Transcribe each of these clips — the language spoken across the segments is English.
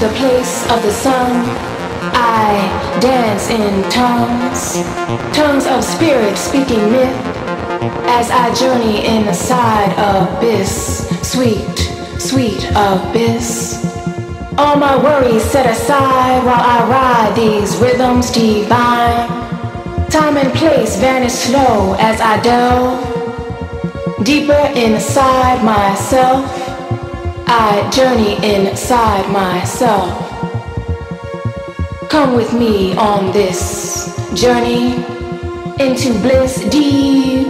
the place of the sun, I dance in tongues, tongues of spirit speaking myth, as I journey in the side abyss, sweet, sweet abyss. All my worries set aside while I ride these rhythms divine. Time and place vanish slow as I delve deeper inside myself. I journey inside myself. Come with me on this journey into bliss deep.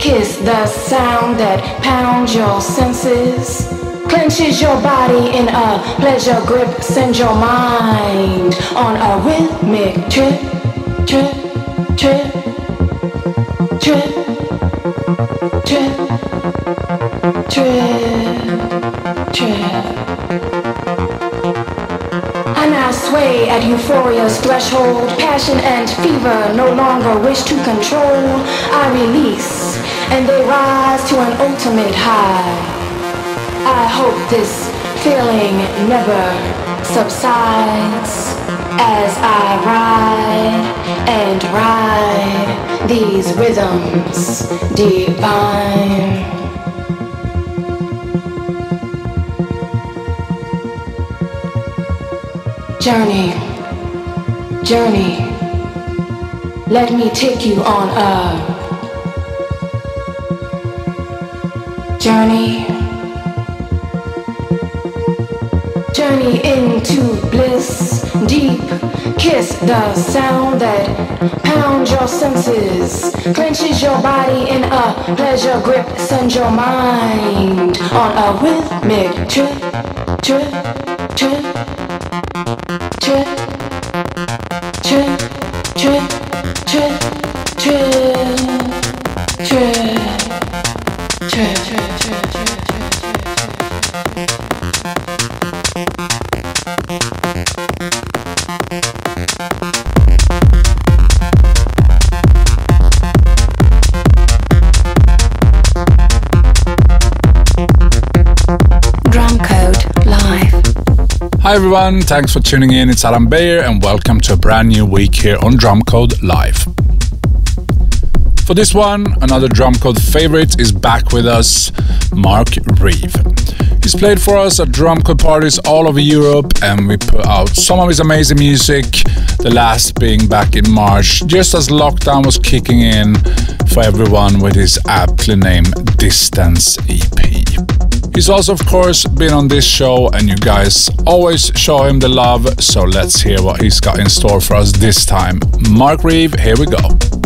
Kiss the sound that pounds your senses. Clenches your body in a pleasure grip. Send your mind on a rhythmic trip, trip, trip, trip, trip, trip. I now sway at euphoria's threshold. Passion and fever no longer wish to control. I release, and they rise to an ultimate high. I hope this feeling never subsides as I ride and ride these rhythms divine. Journey, journey, let me take you on a journey, journey into bliss, deep, kiss the sound that pounds your senses, clenches your body in a pleasure grip, send your mind on a rhythmic trip, trip. Hi everyone, thanks for tuning in. It's Adam Beyer and welcome to a brand new week here on Drumcode Live. For this one, another Drumcode favorite is back with us, Mark Reeve. He's played for us at Drumcode parties all over Europe and we put out some of his amazing music, the last being back in March, just as lockdown was kicking in for everyone with his aptly named Distance EP. He's also, of course, been on this show, and you guys always show him the love. So let's hear what he's got in store for us this time. Mark Reeve, here we go.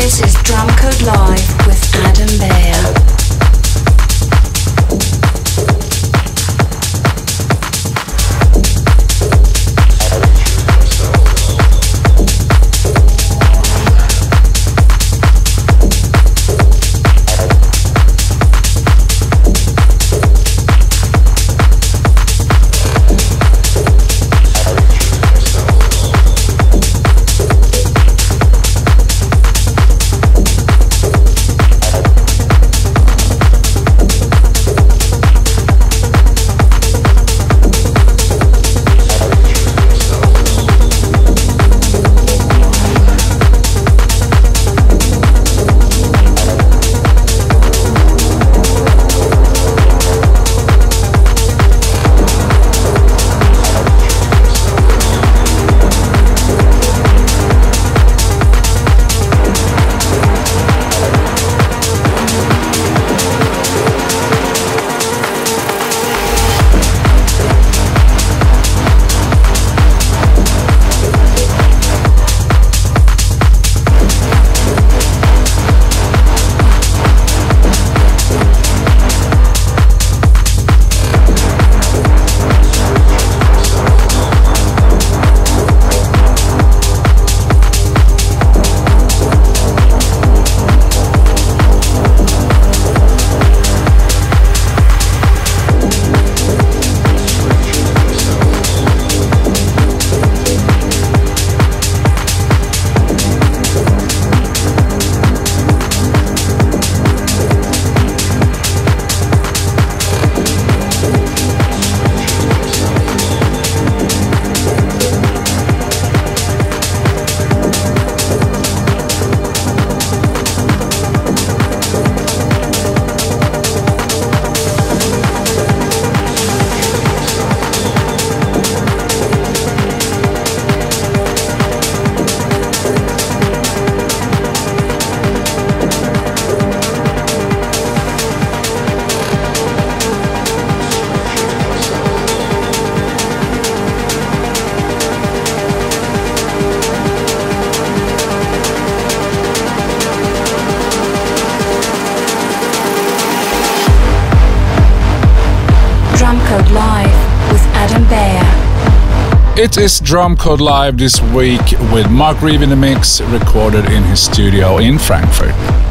This is Drum Code Live with Adam Beyer. It is Drumcode Live this week with Mark Reeve in the mix, recorded in his studio in Frankfurt.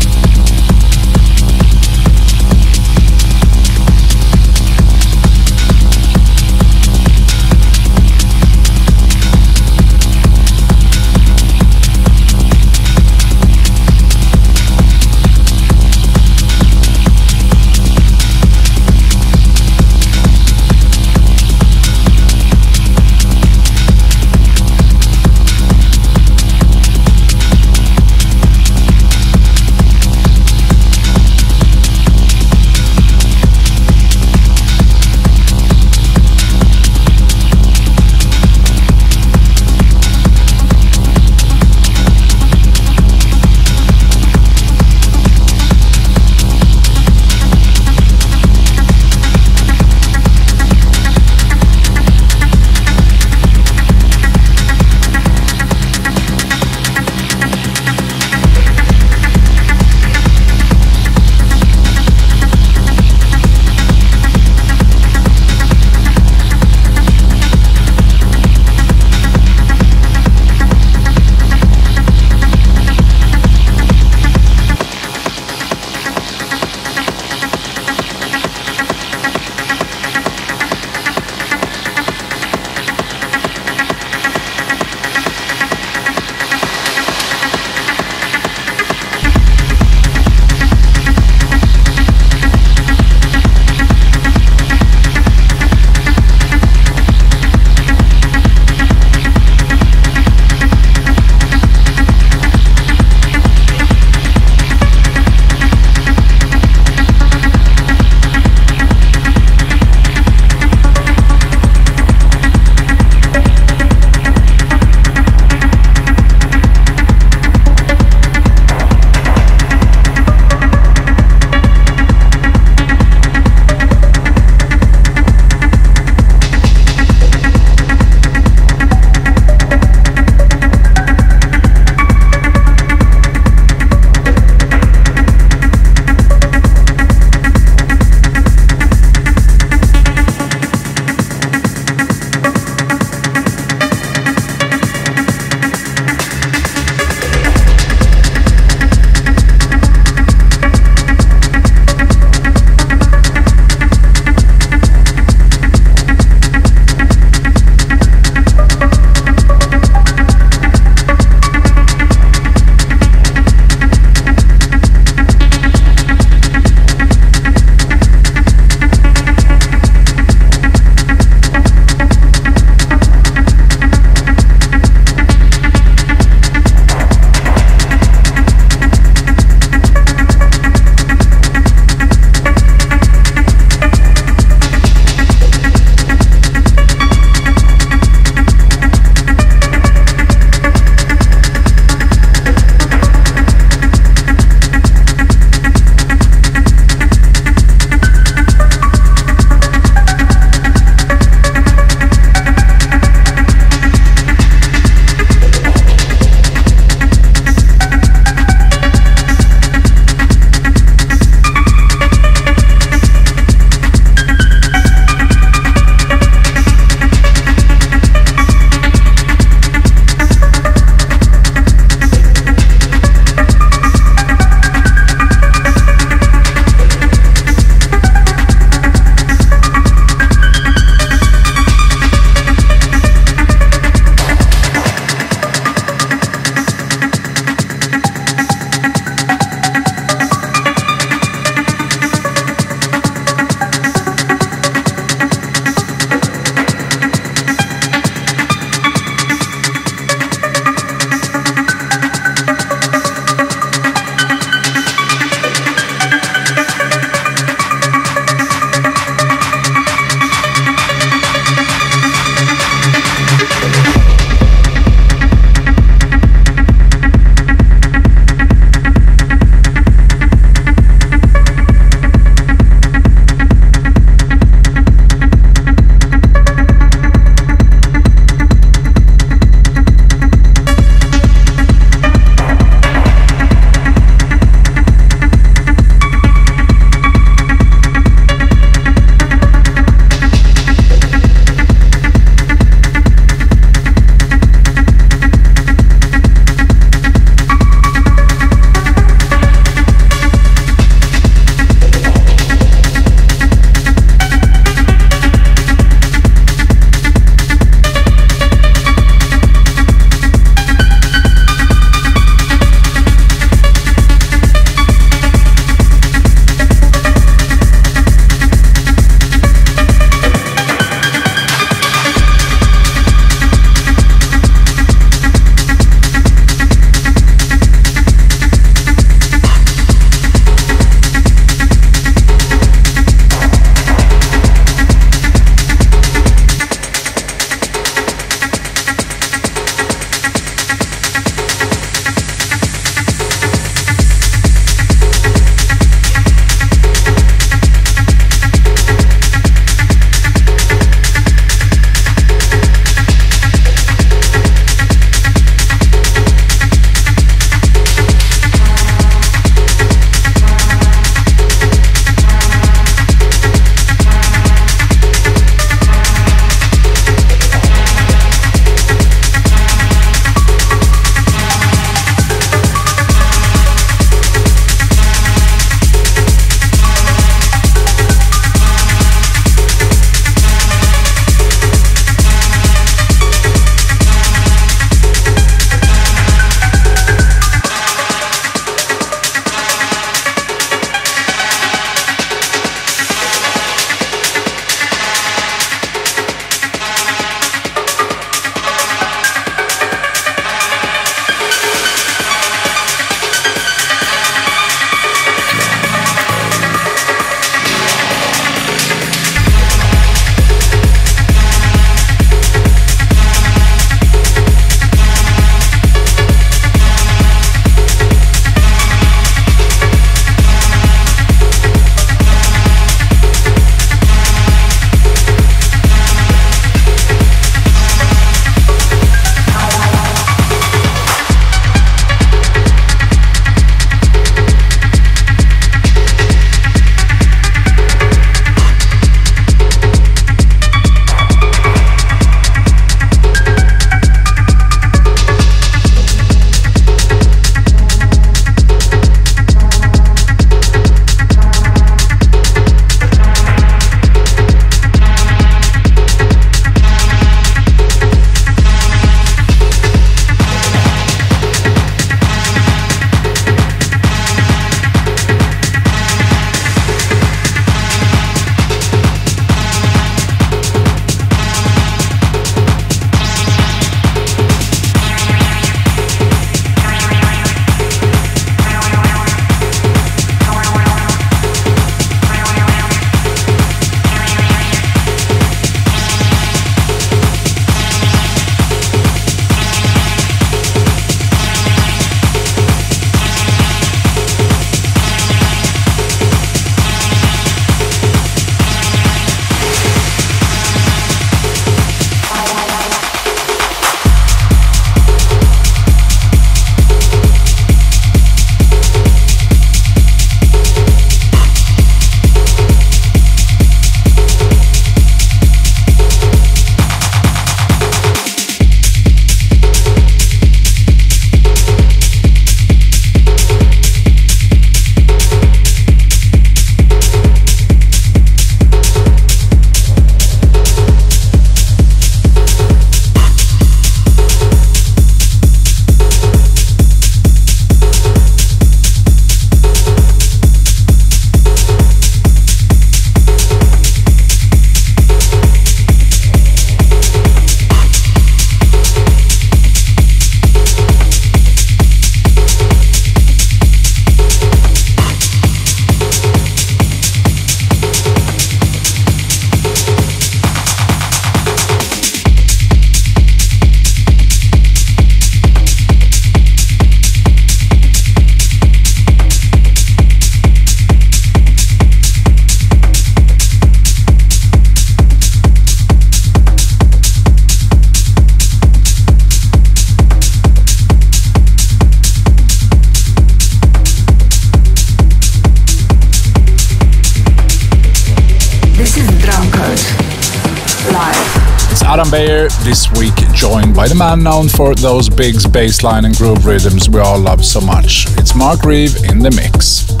Week joined by the man known for those big bassline and groove rhythms we all love so much. It's Mark Reeve in the mix.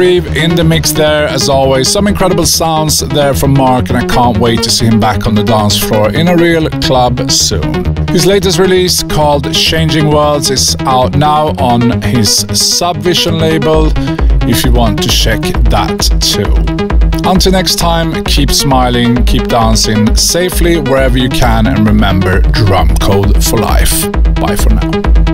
Reeve in the mix there, as always. Some incredible sounds there from Mark, and I can't wait to see him back on the dance floor in a real club soon. His latest release, called Changing Worlds, is out now on his Subvision label, if you want to check that too. Until next time, keep smiling, keep dancing safely wherever you can, and remember Drumcode for life. Bye for now.